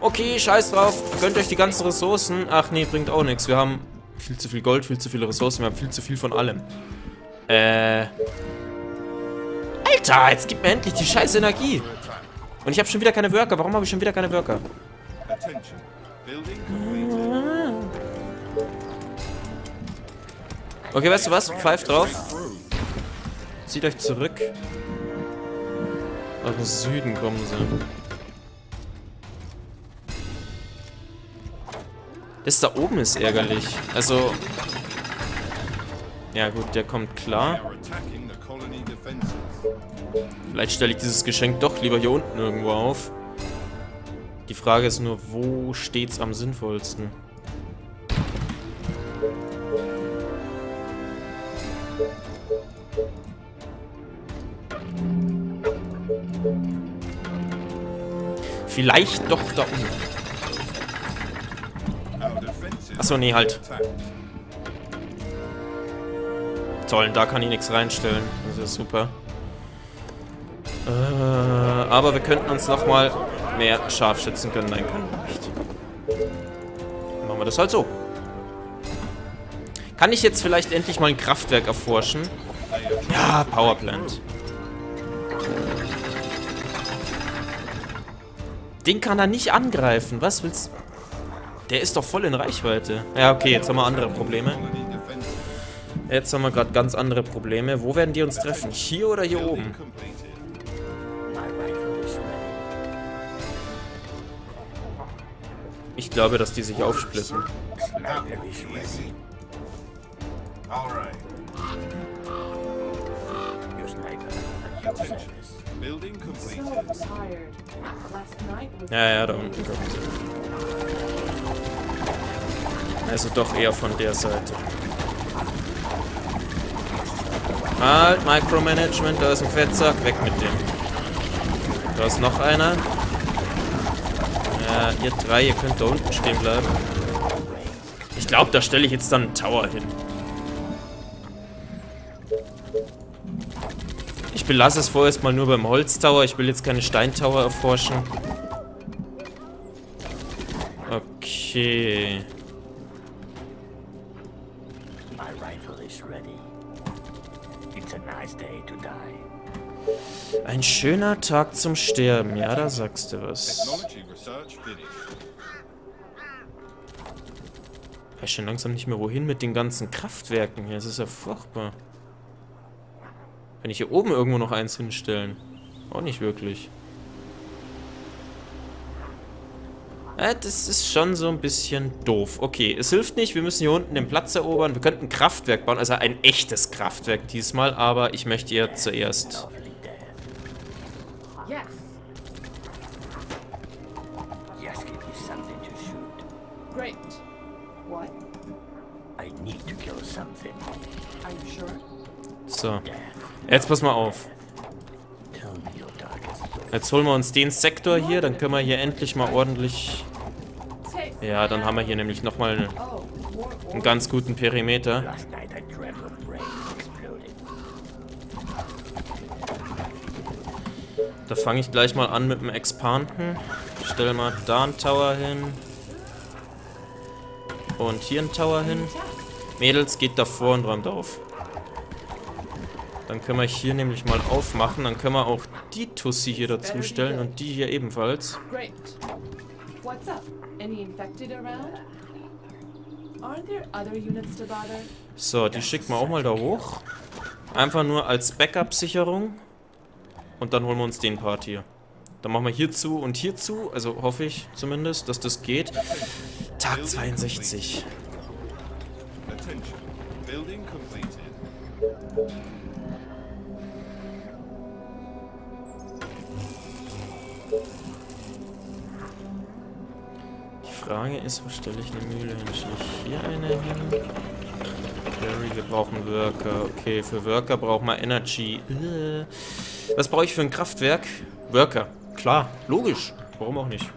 Okay, scheiß drauf. Gönnt euch die ganzen Ressourcen. Ach nee, bringt auch nichts. Wir haben viel zu viel Gold, viel zu viele Ressourcen. Wir haben viel zu viel von allem. Äh... Alter, jetzt gib mir endlich die scheiß Energie. Und ich habe schon wieder keine Worker. Warum habe ich schon wieder keine Worker? Okay, weißt du was? Pfeift drauf. Zieht euch zurück. Aus dem Süden kommen sie. Das da oben ist ärgerlich. Also... Ja gut, der kommt klar. Vielleicht stelle ich dieses Geschenk doch lieber hier unten irgendwo auf. Die Frage ist nur, wo steht's am sinnvollsten? Vielleicht doch da unten. Achso, nee, halt. Toll, da kann ich nichts reinstellen. Das ist super. Äh, aber wir könnten uns nochmal mehr Scharfschützen gönnen. Nein, können wir nicht. Machen wir das halt so. Kann ich jetzt vielleicht endlich mal ein Kraftwerk erforschen? Ja, Powerplant. Den kann er nicht angreifen. Was willst Der ist doch voll in Reichweite. Ja, okay, jetzt haben wir andere Probleme. Jetzt haben wir gerade ganz andere Probleme. Wo werden die uns treffen? Hier oder hier oben? Ich glaube, dass die sich aufsplitten. Ja, ja, da unten kommt Also doch eher von der Seite. Halt, Micromanagement, da ist ein Fettsack, weg mit dem. Da ist noch einer. Ja, ihr drei, ihr könnt da unten stehen bleiben. Ich glaube, da stelle ich jetzt dann einen Tower hin. Ich belasse es vorerst mal nur beim Holztower. Ich will jetzt keine Steintower erforschen. Okay. Ein schöner Tag zum Sterben. Ja, da sagst du was. Ich weiß schon langsam nicht mehr wohin mit den ganzen Kraftwerken hier. Das ist ja furchtbar. Kann ich hier oben irgendwo noch eins hinstellen? Auch nicht wirklich. Äh, das ist schon so ein bisschen doof. Okay, es hilft nicht. Wir müssen hier unten den Platz erobern. Wir könnten ein Kraftwerk bauen. Also ein echtes Kraftwerk diesmal. Aber ich möchte ja zuerst... Great. What? I need to kill something. Are you sure? So. Jetzt pass mal auf. Jetzt holen wir uns den Sektor hier, dann können wir hier endlich mal ordentlich... Ja, dann haben wir hier nämlich nochmal einen ganz guten Perimeter. Da fange ich gleich mal an mit dem Expanden. Stell mal da einen Tower hin. Und hier einen Tower hin. Mädels, geht davor und räumt auf. Dann können wir hier nämlich mal aufmachen. Dann können wir auch die Tussi hier dazu stellen und die hier ebenfalls. So, die schicken wir auch mal da hoch. Einfach nur als Backup-Sicherung. Und dann holen wir uns den Part hier. Dann machen wir hierzu und hierzu. Also hoffe ich zumindest, dass das geht. Tag 62. Die Frage ist, wo stelle ich eine Mühle hin? Stelle ich hier eine hin? Carry, wir brauchen Worker. Okay, für Worker brauchen wir Energy. Äh. Was brauche ich für ein Kraftwerk? Worker. Klar, logisch. Warum auch nicht?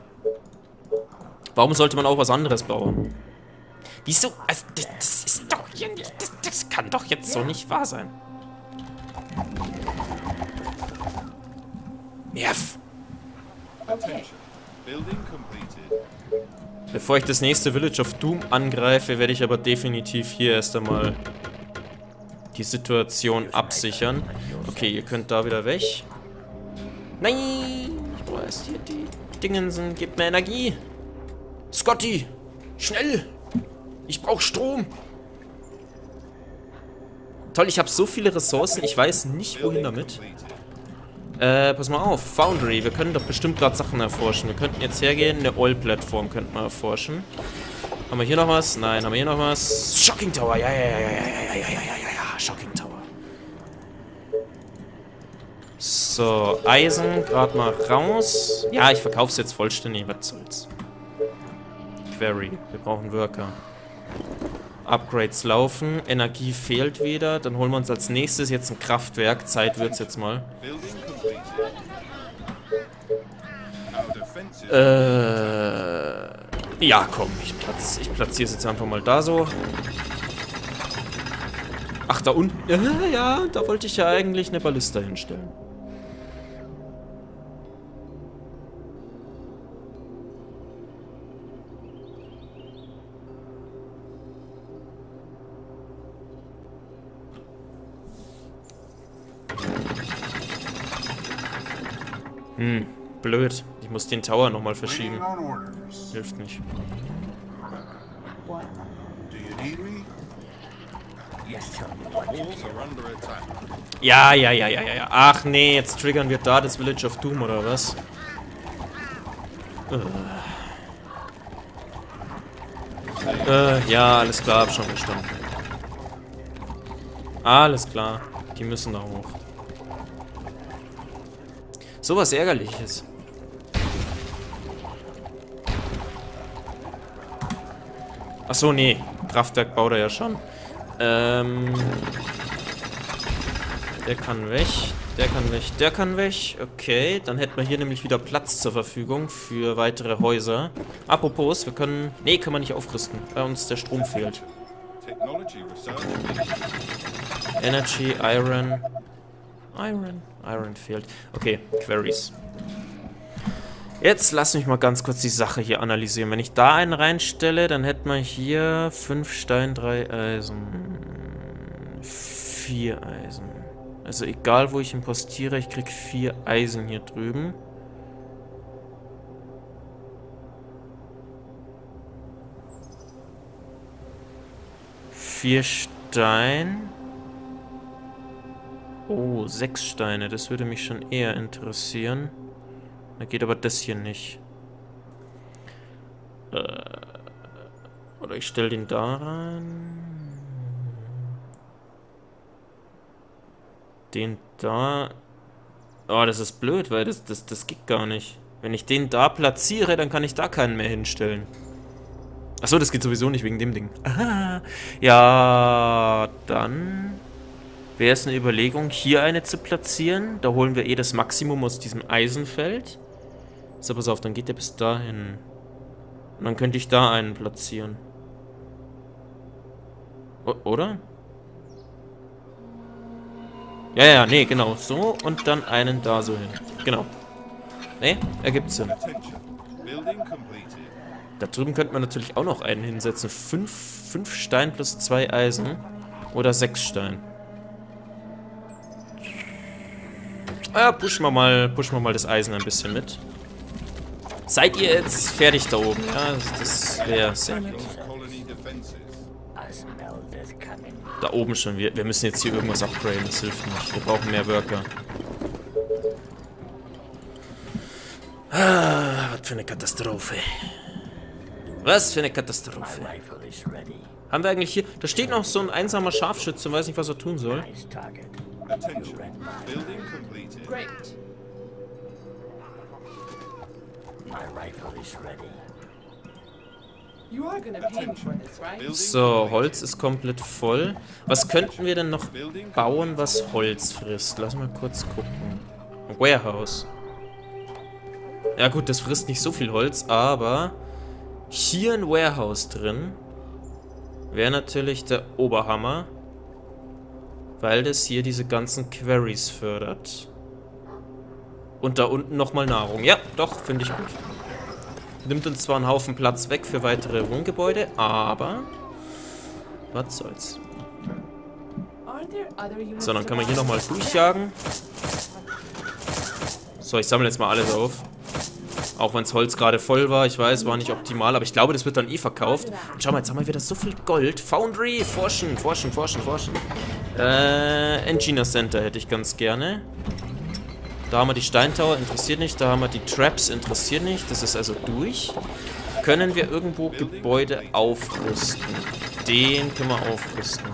Warum sollte man auch was anderes bauen? Wieso? Also, das, das ist doch hier nicht... Das, das kann doch jetzt so nicht wahr sein. Nerv. Building completed. Bevor ich das nächste Village of Doom angreife, werde ich aber definitiv hier erst einmal die Situation absichern. Okay, ihr könnt da wieder weg. Nein! Ich brauche erst hier die Dingensen. Gebt mir Energie. Scotty! Schnell! Ich brauche Strom! Toll, ich habe so viele Ressourcen. Ich weiß nicht, wohin damit. Äh, pass mal auf. Foundry. Wir können doch bestimmt gerade Sachen erforschen. Wir könnten jetzt hergehen. Eine Oil-Plattform könnten wir erforschen. Haben wir hier noch was? Nein. Haben wir hier noch was? Shocking Tower. Ja, ja, ja, ja, ja, ja, ja, ja, ja, ja, ja. Shocking Tower. So, Eisen. Gerade mal raus. Ja, ich verkaufe es jetzt vollständig. Was soll's. Query. Wir brauchen Worker. Upgrades laufen. Energie fehlt wieder. Dann holen wir uns als nächstes jetzt ein Kraftwerk. Zeit wird's jetzt mal. Äh. Ja, komm. Ich, platz, ich platziere es jetzt einfach mal da so. Ach, da unten. Ja, ja, da wollte ich ja eigentlich eine Ballista hinstellen. Hm, blöd. Ich muss den Tower nochmal verschieben. Hilft nicht. Ja, ja, ja, ja, ja, ja. Ach nee, jetzt triggern wir da das Village of Doom, oder was? Äh, äh ja, alles klar, hab schon verstanden. Alles klar. Die müssen da hoch. Sowas ärgerliches. Ach so, nee. Kraftwerk baut er ja schon. Ähm. Der kann weg. Der kann weg. Der kann weg. Okay, dann hätten wir hier nämlich wieder Platz zur Verfügung für weitere Häuser. Apropos, wir können... Nee, können wir nicht aufrüsten, weil uns der Strom fehlt. Energy, Iron... Iron. Iron fehlt. Okay, Queries. Jetzt lass mich mal ganz kurz die Sache hier analysieren. Wenn ich da einen reinstelle, dann hätten wir hier 5 Stein, 3 Eisen. 4 Eisen. Also egal, wo ich ihn postiere, ich krieg 4 Eisen hier drüben. Vier Stein. Oh, sechs Steine. Das würde mich schon eher interessieren. Da geht aber das hier nicht. Äh, oder ich stelle den da rein. Den da. Oh, das ist blöd, weil das, das, das geht gar nicht. Wenn ich den da platziere, dann kann ich da keinen mehr hinstellen. Achso, das geht sowieso nicht wegen dem Ding. Aha. Ja, dann wäre es eine Überlegung, hier eine zu platzieren. Da holen wir eh das Maximum aus diesem Eisenfeld. So, pass auf, dann geht der bis dahin. Und dann könnte ich da einen platzieren. O oder? Ja, ja, nee, genau. So und dann einen da so hin. Genau. Nee, ergibt Sinn. Da drüben könnte man natürlich auch noch einen hinsetzen. Fünf, fünf Stein plus zwei Eisen. Oder sechs Stein. Ja, pushen wir mal, pushen wir mal das Eisen ein bisschen mit. Seid ihr jetzt fertig da oben? Ja, das, wäre sehr defenses. Da oben schon. Wir, wir müssen jetzt hier irgendwas upgraden. Das hilft nicht. Wir brauchen mehr Worker. Ah, was für eine Katastrophe. Was für eine Katastrophe. Haben wir eigentlich hier... Da steht noch so ein einsamer Scharfschütze weiß nicht, was er tun soll. Attention. Building completed. Great. For this, right? Building So, Holz ist komplett voll. Was könnten wir denn noch bauen, was Holz frisst? Lass mal kurz gucken. Warehouse. Ja gut, das frisst nicht so viel Holz, aber hier ein Warehouse drin wäre natürlich der Oberhammer, weil das hier diese ganzen Queries fördert. Und da unten nochmal Nahrung. Ja, doch, finde ich gut. Nimmt uns zwar einen Haufen Platz weg für weitere Wohngebäude, aber... Was soll's. So, dann können wir hier nochmal durchjagen. So, ich sammle jetzt mal alles auf. Auch wenn das Holz gerade voll war. Ich weiß, war nicht optimal, aber ich glaube, das wird dann eh verkauft. Und schau mal, jetzt haben wir wieder so viel Gold. Foundry, forschen, forschen, forschen, forschen. Äh, Engineer Center hätte ich ganz gerne. Da haben wir die Steintower, interessiert nicht. Da haben wir die Traps, interessiert nicht. Das ist also durch. Können wir irgendwo Gebäude aufrüsten? Den können wir aufrüsten.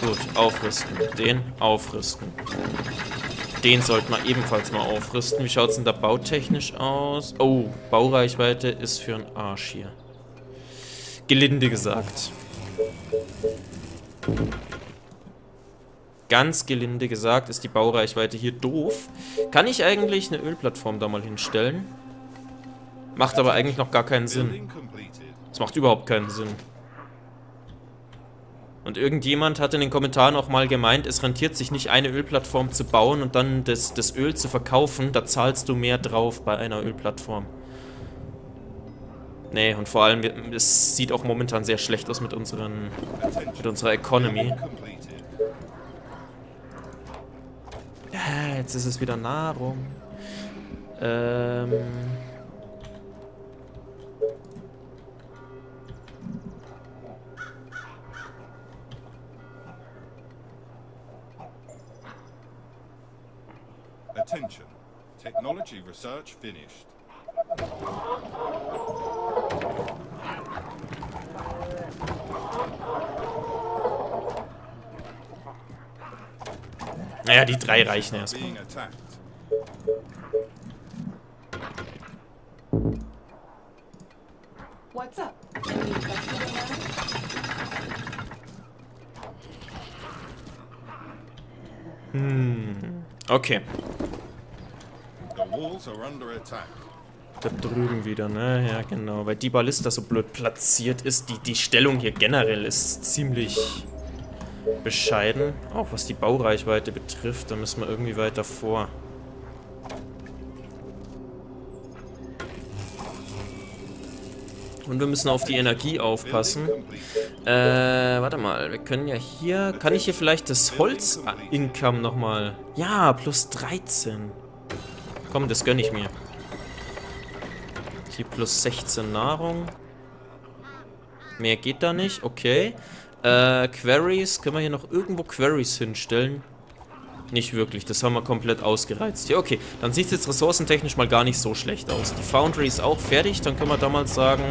Gut, aufrüsten. Den aufrüsten. Den sollten wir ebenfalls mal aufrüsten. Wie schaut es denn da bautechnisch aus? Oh, Baureichweite ist für einen Arsch hier. Gelinde gesagt. Ganz gelinde gesagt ist die Baureichweite hier doof. Kann ich eigentlich eine Ölplattform da mal hinstellen? Macht aber eigentlich noch gar keinen Sinn. Das macht überhaupt keinen Sinn. Und irgendjemand hat in den Kommentaren auch mal gemeint, es rentiert sich nicht, eine Ölplattform zu bauen und dann das, das Öl zu verkaufen. Da zahlst du mehr drauf bei einer Ölplattform. Nee, und vor allem, es sieht auch momentan sehr schlecht aus mit, unseren, mit unserer Economy. Completed. Ah, jetzt ist es wieder Nahrung. Ähm... Attention. Technology research finished. Naja, die drei reichen erstmal. Okay. The walls are under attack. Da drüben wieder, ne? Ja, genau. Weil die Ballista so blöd platziert ist. Die, die Stellung hier generell ist ziemlich bescheiden. Auch was die Baureichweite betrifft, da müssen wir irgendwie weiter vor. Und wir müssen auf die Energie aufpassen. Äh, warte mal. Wir können ja hier... Kann ich hier vielleicht das Holz-Income nochmal... Ja, plus 13. Komm, das gönne ich mir. Hier plus 16 Nahrung. Mehr geht da nicht. Okay. Äh, Queries. Können wir hier noch irgendwo Queries hinstellen? Nicht wirklich. Das haben wir komplett ausgereizt. Ja, okay. Dann sieht es jetzt ressourcentechnisch mal gar nicht so schlecht aus. Die Foundry ist auch fertig. Dann können wir damals sagen...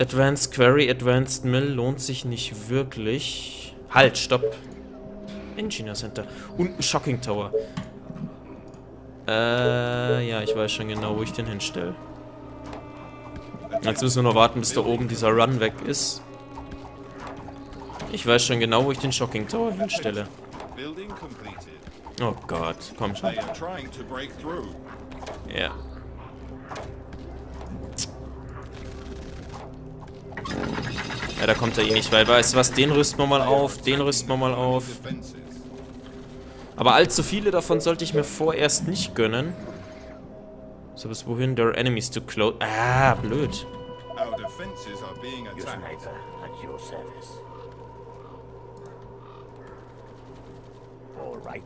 Advanced Query, Advanced Mill lohnt sich nicht wirklich. Halt, stopp. Engineer Center. Und ein Shocking Tower. Äh, ja, ich weiß schon genau, wo ich den hinstelle. Jetzt müssen wir noch warten, bis da oben dieser Run weg ist. Ich weiß schon genau, wo ich den Shocking Tower hinstelle. Building completed. Oh Gott, komm schon. They are trying to break through. Ja. Ja, da kommt er eh nicht, weil, weißt du was, den rüsten wir mal auf, den rüsten wir mal auf. Aber allzu viele davon sollte ich mir vorerst nicht gönnen. So, bis wohin? There are enemies to close. Ah, blöd. Our defenses are being Your sniper at your service. All right.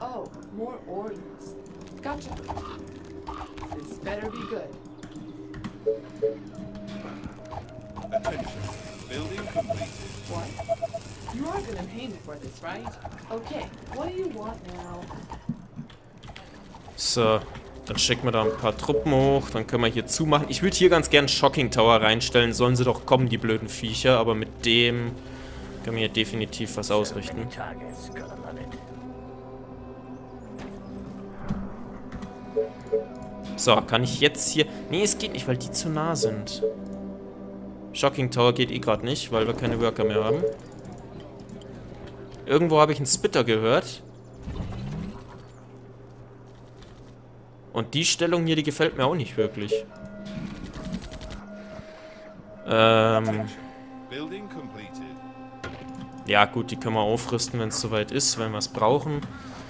Oh, more orders. Gotcha. This better be good. Attention. Building completed. What? You are gonna pay me for this, right? Okay, what do you want now? So, dann schicken wir da ein paar Truppen hoch. Dann können wir hier zumachen. Ich würde hier ganz gern Shocking Tower reinstellen. Sollen sie doch kommen, die blöden Viecher. Aber mit dem können wir hier definitiv was ausrichten. So, kann ich jetzt hier... Nee, es geht nicht, weil die zu nah sind. Shocking Tower geht eh gerade nicht, weil wir keine Worker mehr haben. Irgendwo habe ich einen Spitter gehört. Und die Stellung hier, die gefällt mir auch nicht wirklich. Ähm. Ja gut, die können wir aufrüsten, wenn es soweit ist, wenn wir es brauchen.